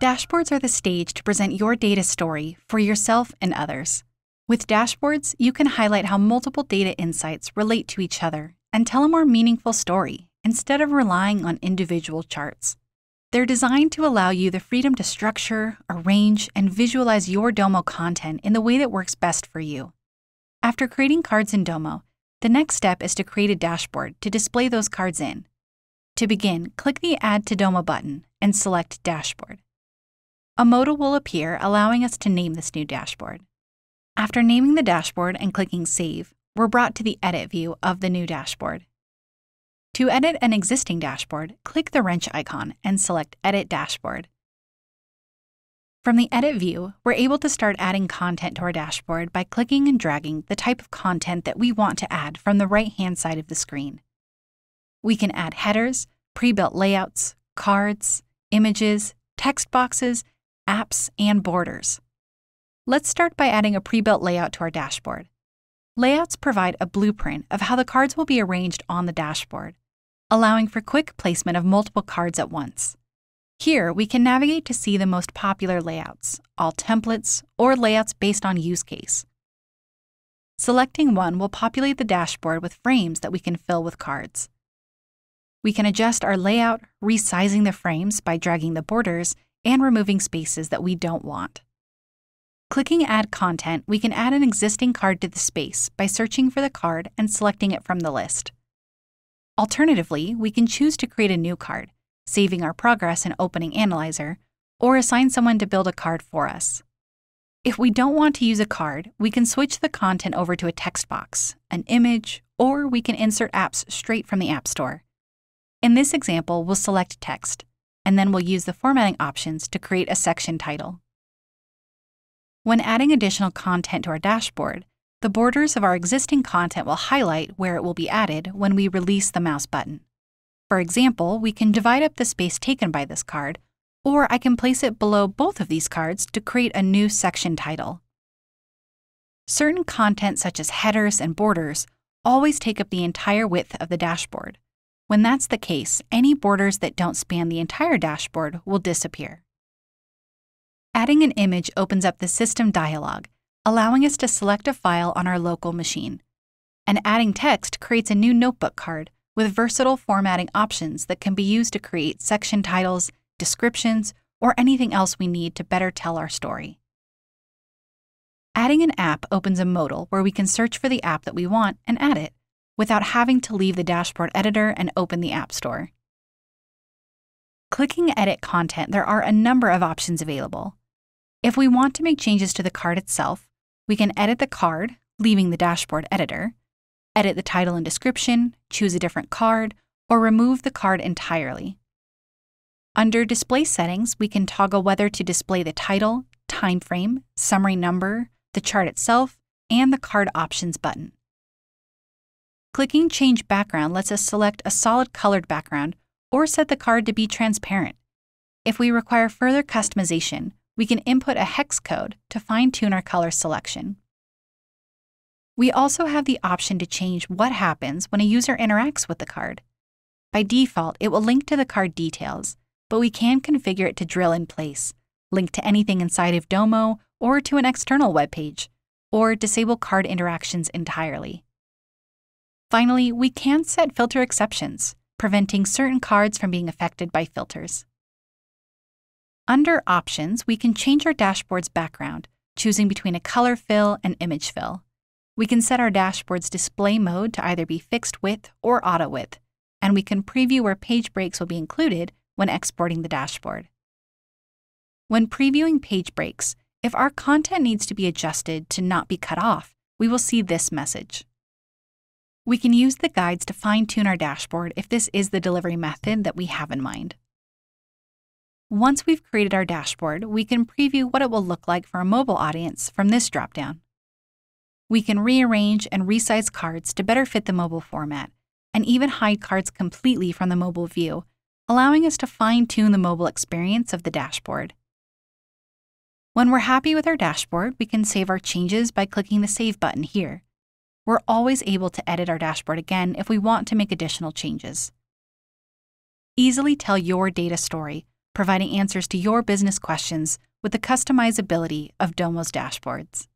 Dashboards are the stage to present your data story for yourself and others. With dashboards, you can highlight how multiple data insights relate to each other and tell a more meaningful story instead of relying on individual charts. They're designed to allow you the freedom to structure, arrange, and visualize your Domo content in the way that works best for you. After creating cards in Domo, the next step is to create a dashboard to display those cards in. To begin, click the Add to Domo button and select Dashboard. A modal will appear, allowing us to name this new dashboard. After naming the dashboard and clicking Save, we're brought to the Edit view of the new dashboard. To edit an existing dashboard, click the wrench icon and select Edit Dashboard. From the Edit view, we're able to start adding content to our dashboard by clicking and dragging the type of content that we want to add from the right-hand side of the screen. We can add headers, pre-built layouts, cards, images, text boxes, apps, and borders. Let's start by adding a pre-built layout to our dashboard. Layouts provide a blueprint of how the cards will be arranged on the dashboard, allowing for quick placement of multiple cards at once. Here, we can navigate to see the most popular layouts, all templates, or layouts based on use case. Selecting one will populate the dashboard with frames that we can fill with cards. We can adjust our layout, resizing the frames by dragging the borders and removing spaces that we don't want. Clicking Add Content, we can add an existing card to the space by searching for the card and selecting it from the list. Alternatively, we can choose to create a new card, saving our progress in Opening Analyzer, or assign someone to build a card for us. If we don't want to use a card, we can switch the content over to a text box, an image, or we can insert apps straight from the App Store. In this example, we'll select text, and then we'll use the formatting options to create a section title. When adding additional content to our dashboard, the borders of our existing content will highlight where it will be added when we release the mouse button. For example, we can divide up the space taken by this card, or I can place it below both of these cards to create a new section title. Certain content such as headers and borders always take up the entire width of the dashboard. When that's the case, any borders that don't span the entire dashboard will disappear. Adding an image opens up the System dialog, allowing us to select a file on our local machine. And adding text creates a new notebook card with versatile formatting options that can be used to create section titles, descriptions, or anything else we need to better tell our story. Adding an app opens a modal where we can search for the app that we want and add it, without having to leave the dashboard editor and open the App Store. Clicking Edit Content, there are a number of options available. If we want to make changes to the card itself, we can edit the card, leaving the dashboard editor, edit the title and description, choose a different card, or remove the card entirely. Under Display Settings, we can toggle whether to display the title, time frame, summary number, the chart itself, and the Card Options button. Clicking Change Background lets us select a solid colored background or set the card to be transparent. If we require further customization, we can input a hex code to fine-tune our color selection. We also have the option to change what happens when a user interacts with the card. By default, it will link to the card details, but we can configure it to drill in place, link to anything inside of Domo or to an external web page, or disable card interactions entirely. Finally, we can set filter exceptions, preventing certain cards from being affected by filters. Under Options, we can change our dashboard's background, choosing between a color fill and image fill. We can set our dashboard's display mode to either be fixed width or auto width, and we can preview where page breaks will be included when exporting the dashboard. When previewing page breaks, if our content needs to be adjusted to not be cut off, we will see this message. We can use the guides to fine tune our dashboard if this is the delivery method that we have in mind. Once we've created our dashboard, we can preview what it will look like for a mobile audience from this dropdown. We can rearrange and resize cards to better fit the mobile format, and even hide cards completely from the mobile view, allowing us to fine tune the mobile experience of the dashboard. When we're happy with our dashboard, we can save our changes by clicking the Save button here. We're always able to edit our dashboard again if we want to make additional changes. Easily tell your data story providing answers to your business questions with the customizability of Domo's dashboards.